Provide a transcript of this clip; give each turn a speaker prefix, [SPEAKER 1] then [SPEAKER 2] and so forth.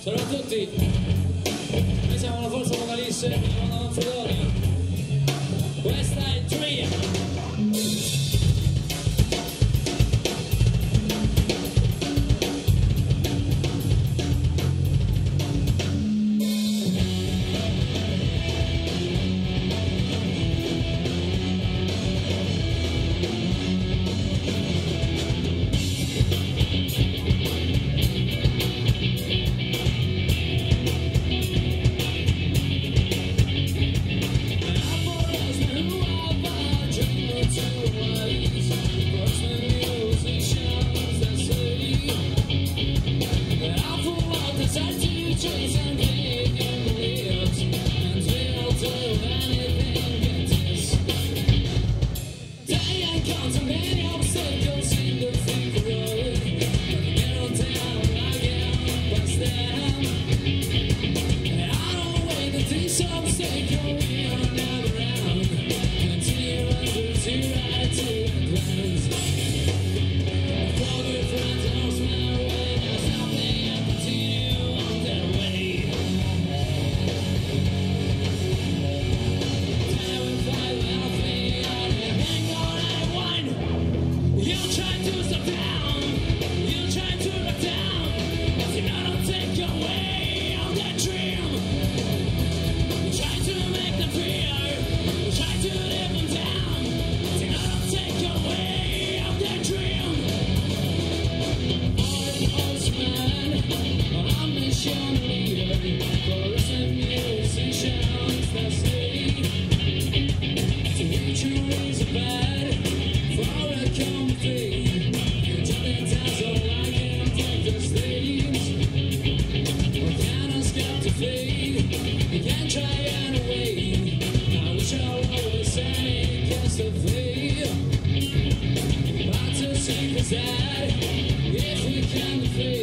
[SPEAKER 1] Salve a tutti, noi siamo la Forza Vocalisse di Madonna Manfredoni. Jesus. philosophy to take a side If we can't flee